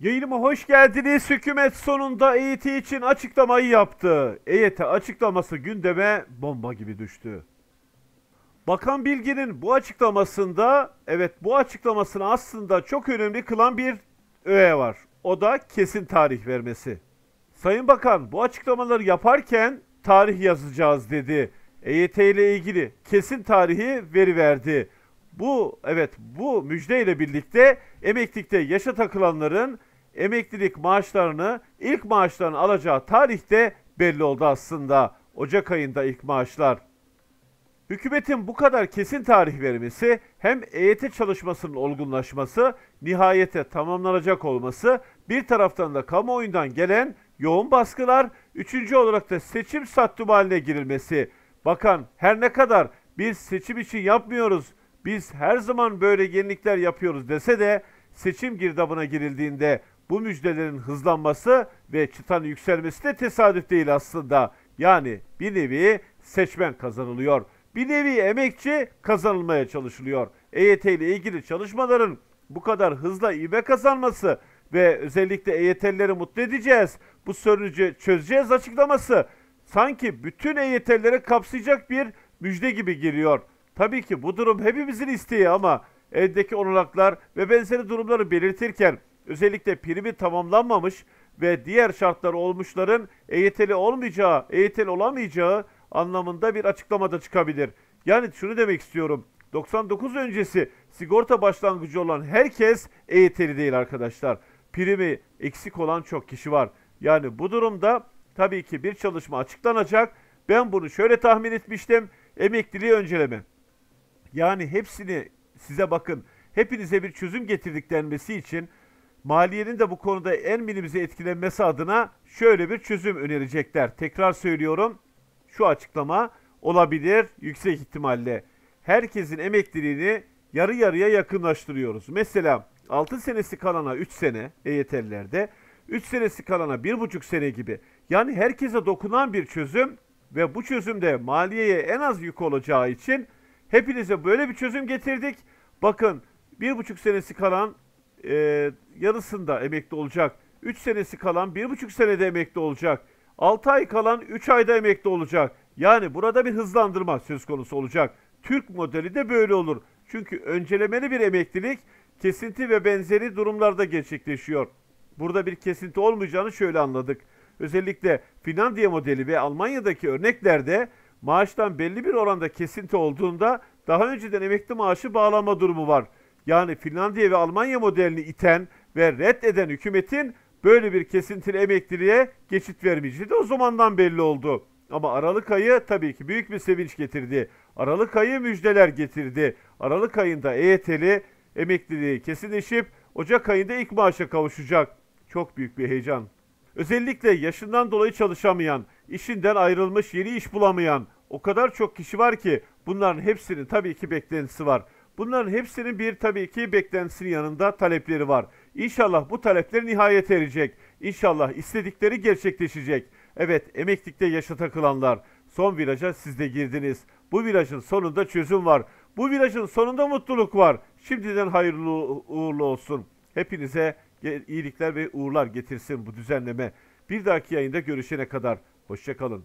Yayınıma hoş geldiniz. Hükümet sonunda EYT için açıklamayı yaptı. EYT açıklaması gündeme bomba gibi düştü. Bakan Bilgin'in bu açıklamasında, evet bu açıklamasını aslında çok önemli kılan bir öğe var. O da kesin tarih vermesi. Sayın Bakan bu açıklamaları yaparken tarih yazacağız dedi. EYT ile ilgili kesin tarihi veri verdi. Bu evet bu müjdeyle birlikte emeklilikte yaşa takılanların emeklilik maaşlarını ilk maaşlarını alacağı tarihte belli oldu aslında. Ocak ayında ilk maaşlar. Hükümetin bu kadar kesin tarih vermesi hem EYT çalışmasının olgunlaşması, nihayete tamamlanacak olması, bir taraftan da kamuoyundan gelen yoğun baskılar, üçüncü olarak da seçim sattım haline girilmesi. Bakan her ne kadar biz seçim için yapmıyoruz, biz her zaman böyle yenilikler yapıyoruz dese de seçim girdabına girildiğinde bu müjdelerin hızlanması ve çıtanın yükselmesi de tesadüf değil aslında. Yani bir nevi seçmen kazanılıyor. Bir nevi emekçi kazanılmaya çalışılıyor. EYT ile ilgili çalışmaların bu kadar hızla ivme kazanması ve özellikle EYT'lileri mutlu edeceğiz, bu sorunu çözeceğiz açıklaması sanki bütün EYT'lileri kapsayacak bir müjde gibi geliyor. Tabii ki bu durum hepimizin isteği ama eldeki olanaklar ve benzeri durumları belirtirken özellikle primi tamamlanmamış ve diğer şartlar olmuşların EYT'li olmayacağı, EYT'li olamayacağı anlamında bir açıklamada çıkabilir. Yani şunu demek istiyorum. 99 öncesi sigorta başlangıcı olan herkes EYT'li değil arkadaşlar. Primi eksik olan çok kişi var. Yani bu durumda tabii ki bir çalışma açıklanacak. Ben bunu şöyle tahmin etmiştim. Emekliliği önceleme. Yani hepsini size bakın hepinize bir çözüm getirdik denmesi için maliyenin de bu konuda en minimize etkilenmesi adına şöyle bir çözüm önerecekler. Tekrar söylüyorum şu açıklama olabilir yüksek ihtimalle. Herkesin emekliliğini yarı yarıya yakınlaştırıyoruz. Mesela 6 senesi kalana 3 sene EYT'lilerde, 3 senesi kalana 1,5 sene gibi. Yani herkese dokunan bir çözüm ve bu çözümde maliyeye en az yük olacağı için hepinize böyle bir çözüm getirdik. Bakın 1,5 senesi kalan e, yarısında emekli olacak. 3 senesi kalan 1,5 senede emekli olacak. 6 ay kalan 3 ayda emekli olacak. Yani burada bir hızlandırma söz konusu olacak. Türk modeli de böyle olur. Çünkü öncelemeli bir emeklilik kesinti ve benzeri durumlarda gerçekleşiyor. Burada bir kesinti olmayacağını şöyle anladık. Özellikle Finlandiya modeli ve Almanya'daki örneklerde maaştan belli bir oranda kesinti olduğunda daha önceden emekli maaşı bağlama durumu var. Yani Finlandiya ve Almanya modelini iten ve reddeden hükümetin böyle bir kesintili emekliliğe geçit vermeyeceği de o zamandan belli oldu. Ama Aralık ayı tabii ki büyük bir sevinç getirdi. Aralık ayı müjdeler getirdi. Aralık ayında EYT'li emekliliği kesinleşip Ocak ayında ilk maaşa kavuşacak. Çok büyük bir heyecan. Özellikle yaşından dolayı çalışamayan, işinden ayrılmış, yeni iş bulamayan o kadar çok kişi var ki bunların hepsinin tabii ki beklentisi var. Bunların hepsinin bir tabii ki beklentisinin yanında talepleri var. İnşallah bu talepler nihayet erecek. İnşallah istedikleri gerçekleşecek. Evet emeklilikte yaşa takılanlar son viraja siz de girdiniz. Bu virajın sonunda çözüm var. Bu virajın sonunda mutluluk var. Şimdiden hayırlı uğurlu olsun. Hepinize iyilikler ve uğurlar getirsin bu düzenleme. Bir dahaki yayında görüşene kadar hoşçakalın.